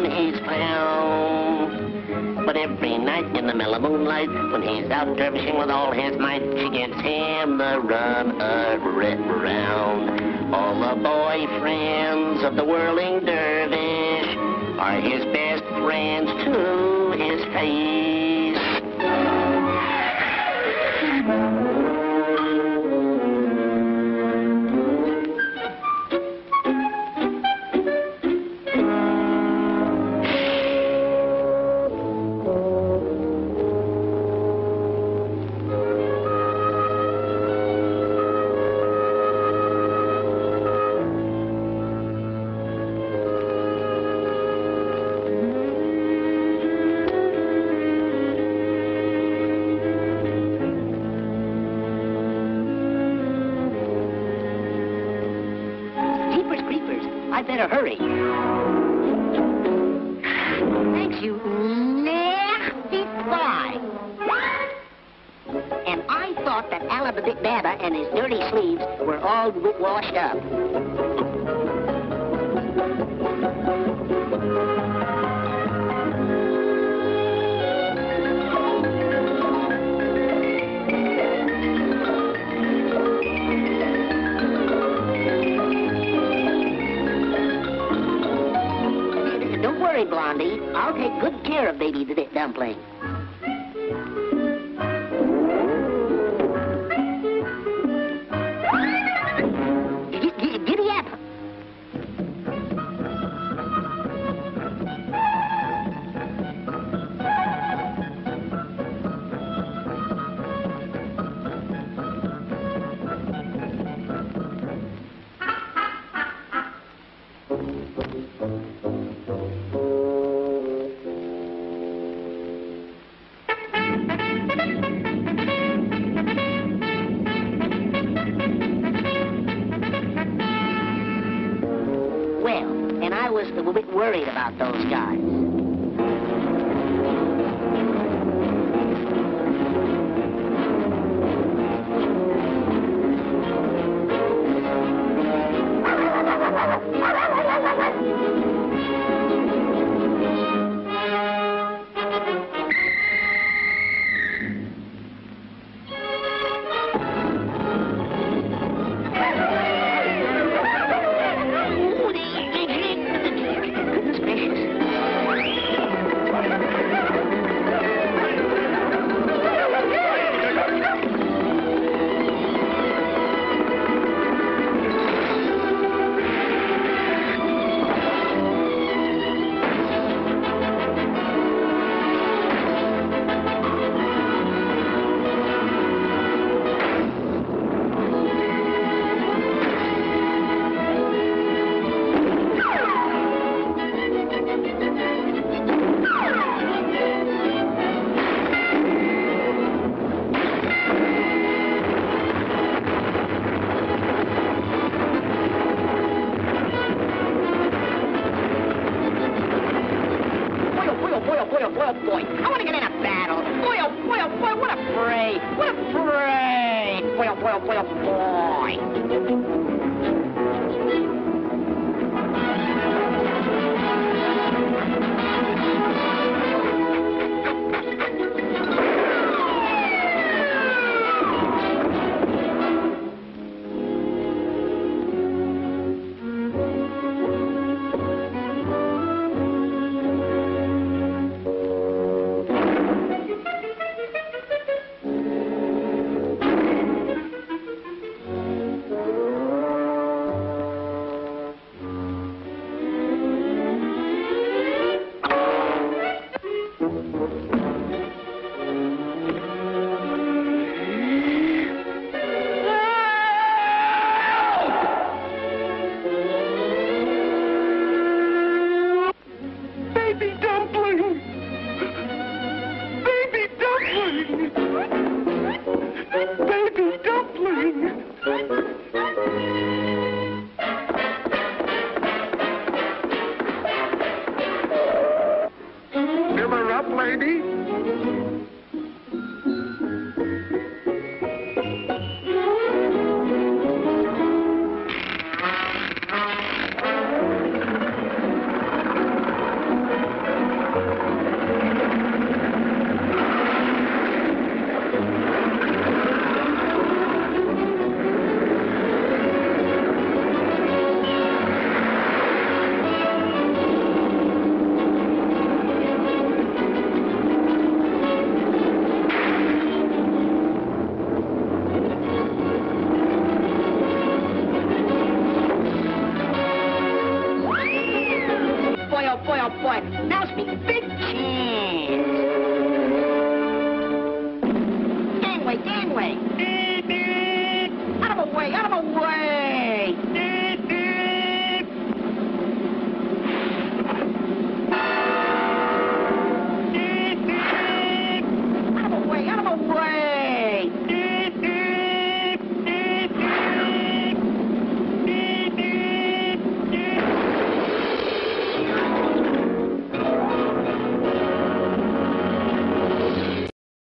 one he's found. But every night in the mellow moonlight, when he's out dervishing with all his might, she gives him the run around. All the boyfriends of the whirling dervish are his best friends to his face. Better hurry. Thanks, you nasty fly. And I thought that Alabama Baba and his dirty sleeves were all washed up. Blondie. I'll take good care of baby dumpling. Worried about those guys. Boy, oh boy. Baby dumpling! بھی big cheese.